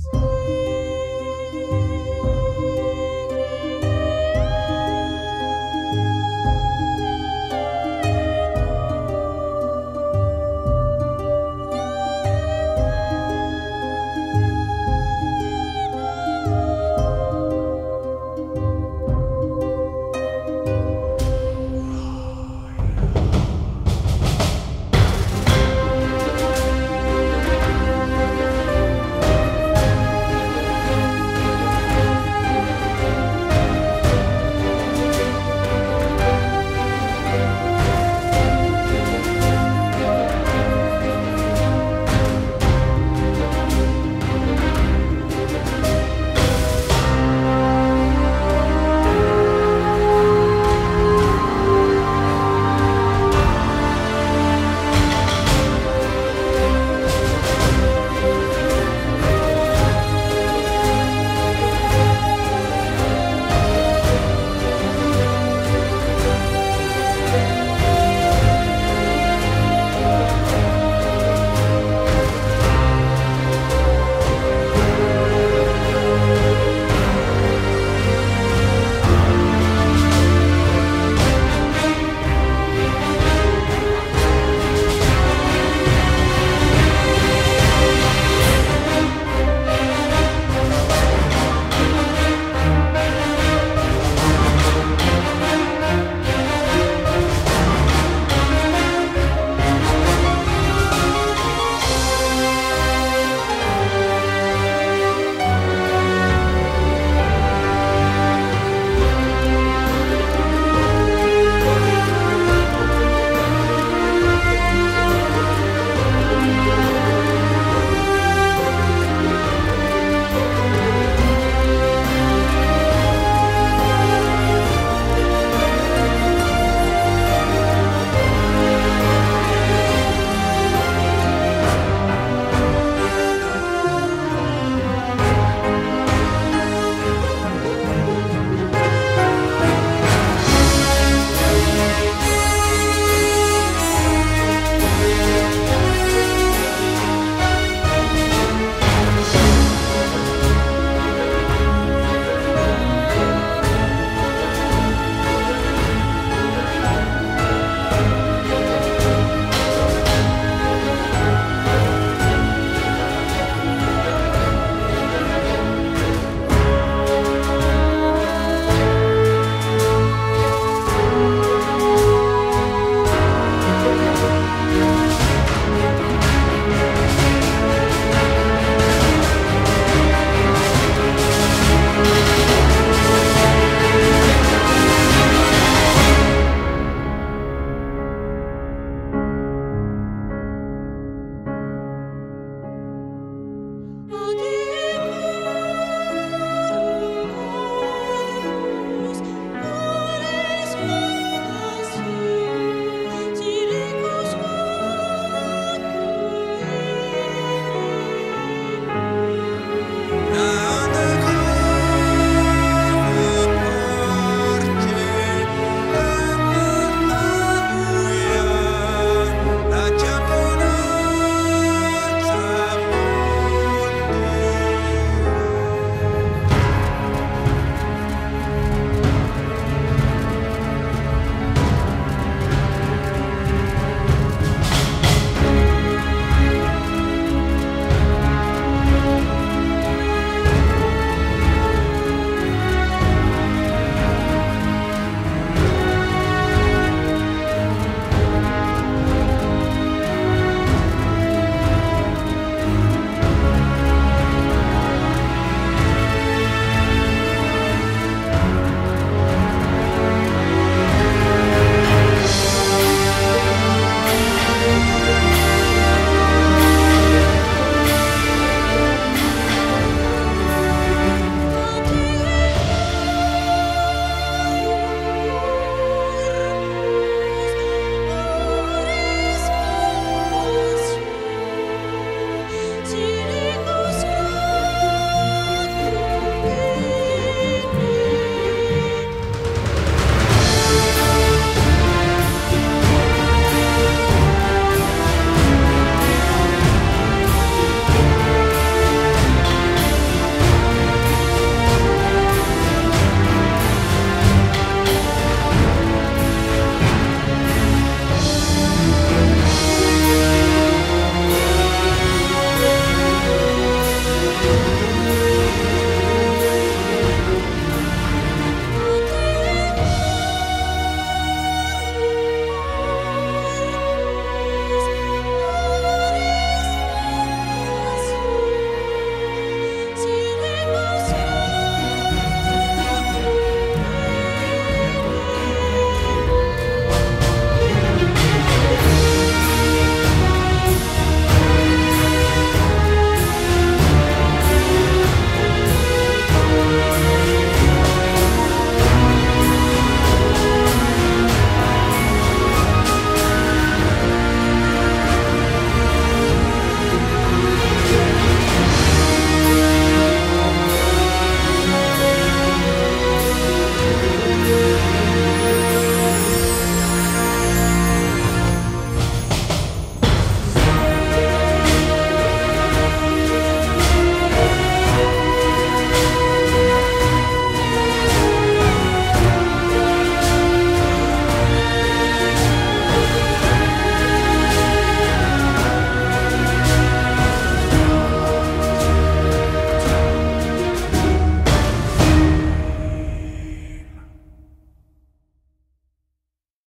Sweet.